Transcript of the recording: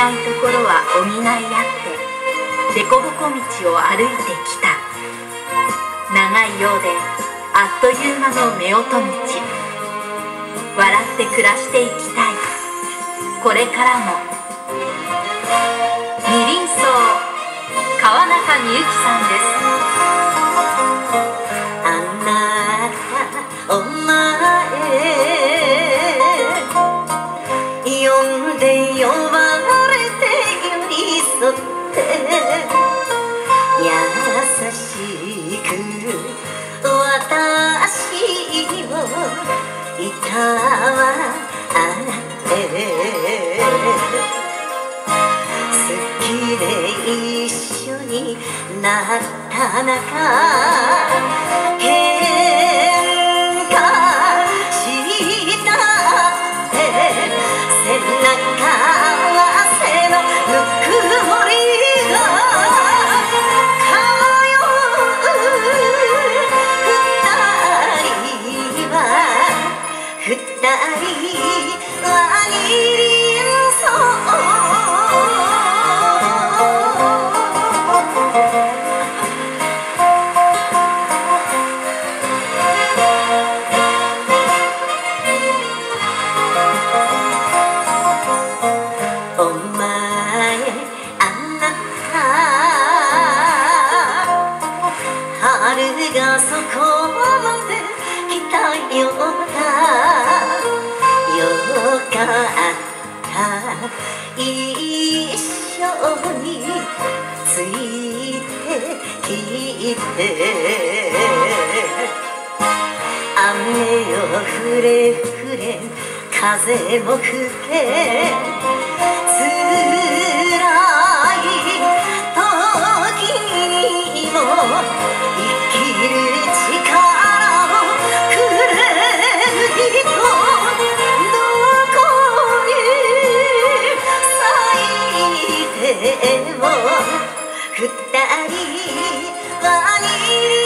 ないところは補い合って凸凹道を歩いてきた。長いようであっという間の夫婦道。笑って暮らしていきたい。これからも。二輪荘川中美幸さんです。いたわって好きで一緒になった仲二人は二輪お前あなた春がそこまで来一緒についてきて雨よふれふれ風も吹け二人は二輪